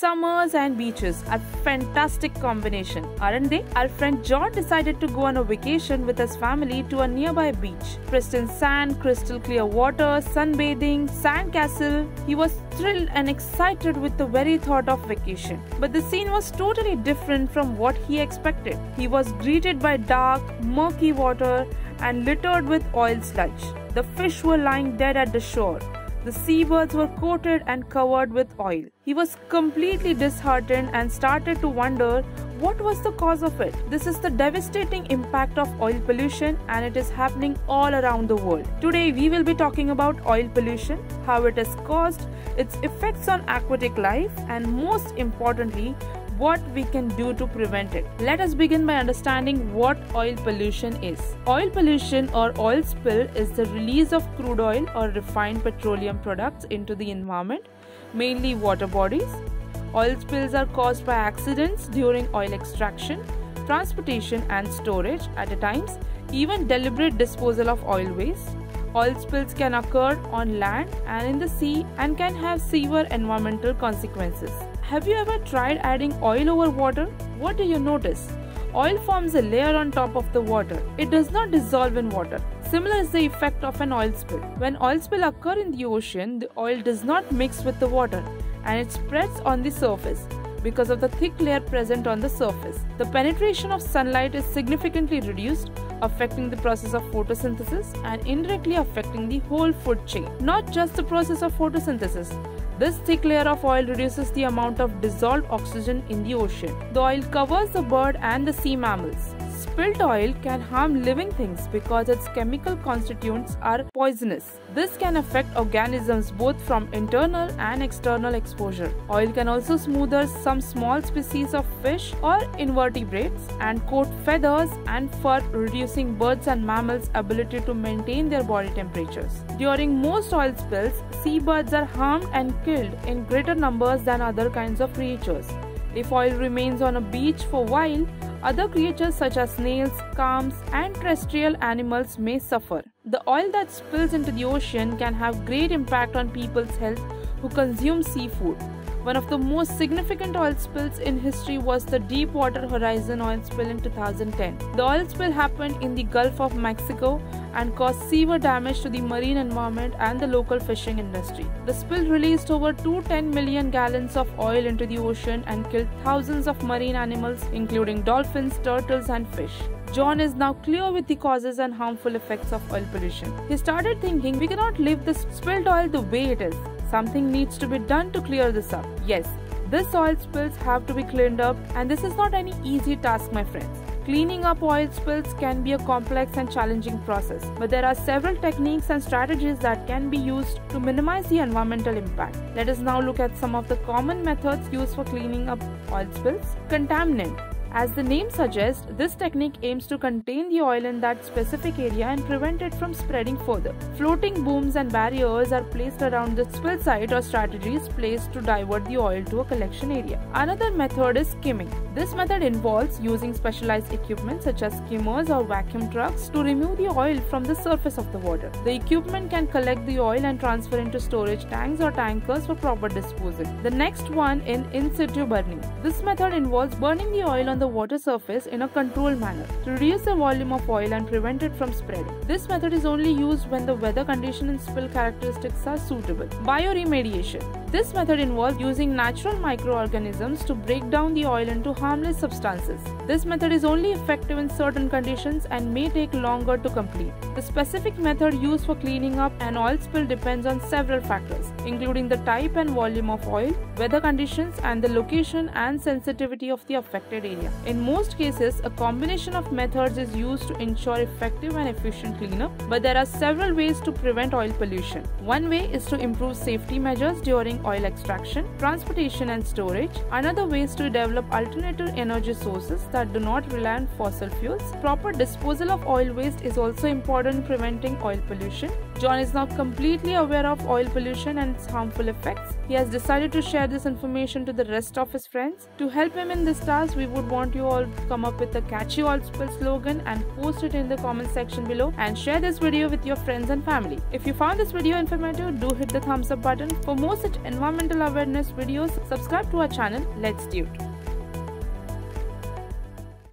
Summers and beaches are fantastic combination, aren't they? Our friend John decided to go on a vacation with his family to a nearby beach. Pristine sand, crystal clear water, sunbathing, sand castle. He was thrilled and excited with the very thought of vacation. But the scene was totally different from what he expected. He was greeted by dark, murky water and littered with oil sludge. The fish were lying dead at the shore. The seabirds were coated and covered with oil. He was completely disheartened and started to wonder what was the cause of it. This is the devastating impact of oil pollution and it is happening all around the world. Today we will be talking about oil pollution, how it is caused, its effects on aquatic life and most importantly what we can do to prevent it. Let us begin by understanding what oil pollution is. Oil pollution or oil spill is the release of crude oil or refined petroleum products into the environment, mainly water bodies. Oil spills are caused by accidents during oil extraction, transportation and storage at times, even deliberate disposal of oil waste. Oil spills can occur on land and in the sea and can have severe environmental consequences. Have you ever tried adding oil over water? What do you notice? Oil forms a layer on top of the water. It does not dissolve in water. Similar is the effect of an oil spill. When oil spill occur in the ocean, the oil does not mix with the water and it spreads on the surface because of the thick layer present on the surface. The penetration of sunlight is significantly reduced, affecting the process of photosynthesis and indirectly affecting the whole food chain. Not just the process of photosynthesis, this thick layer of oil reduces the amount of dissolved oxygen in the ocean. The oil covers the bird and the sea mammals. Spilled oil can harm living things because its chemical constituents are poisonous. This can affect organisms both from internal and external exposure. Oil can also smother some small species of fish or invertebrates and coat feathers and fur reducing birds and mammals' ability to maintain their body temperatures. During most oil spills, seabirds are harmed and killed in greater numbers than other kinds of creatures. If oil remains on a beach for a while, other creatures such as snails, clams, and terrestrial animals may suffer. The oil that spills into the ocean can have great impact on people's health who consume seafood. One of the most significant oil spills in history was the Deepwater Horizon oil spill in 2010. The oil spill happened in the Gulf of Mexico and caused severe damage to the marine environment and the local fishing industry. The spill released over 210 million gallons of oil into the ocean and killed thousands of marine animals, including dolphins, turtles, and fish. John is now clear with the causes and harmful effects of oil pollution. He started thinking we cannot leave this spilled oil the way it is. Something needs to be done to clear this up. Yes, this oil spills have to be cleaned up and this is not any easy task my friends. Cleaning up oil spills can be a complex and challenging process, but there are several techniques and strategies that can be used to minimize the environmental impact. Let us now look at some of the common methods used for cleaning up oil spills. Containment as the name suggests, this technique aims to contain the oil in that specific area and prevent it from spreading further. Floating booms and barriers are placed around the spill site or strategies placed to divert the oil to a collection area. Another method is skimming. This method involves using specialized equipment such as skimmers or vacuum trucks to remove the oil from the surface of the water. The equipment can collect the oil and transfer into storage tanks or tankers for proper disposal. The next one in in situ burning. This method involves burning the oil on the water surface in a controlled manner to reduce the volume of oil and prevent it from spreading. This method is only used when the weather condition and spill characteristics are suitable. Bioremediation. This method involves using natural microorganisms to break down the oil into harmless substances. This method is only effective in certain conditions and may take longer to complete. The specific method used for cleaning up an oil spill depends on several factors, including the type and volume of oil, weather conditions, and the location and sensitivity of the affected area. In most cases, a combination of methods is used to ensure effective and efficient cleanup, but there are several ways to prevent oil pollution. One way is to improve safety measures during oil extraction, transportation, and storage. Another ways to develop alternative energy sources that do not rely on fossil fuels. Proper disposal of oil waste is also important in preventing oil pollution. John is now completely aware of oil pollution and its harmful effects. He has decided to share this information to the rest of his friends. To help him in this task, we would want you all to come up with a catchy oil spill slogan and post it in the comment section below and share this video with your friends and family. If you found this video informative, do hit the thumbs up button. For more such environmental awareness videos, subscribe to our channel. Let's do it.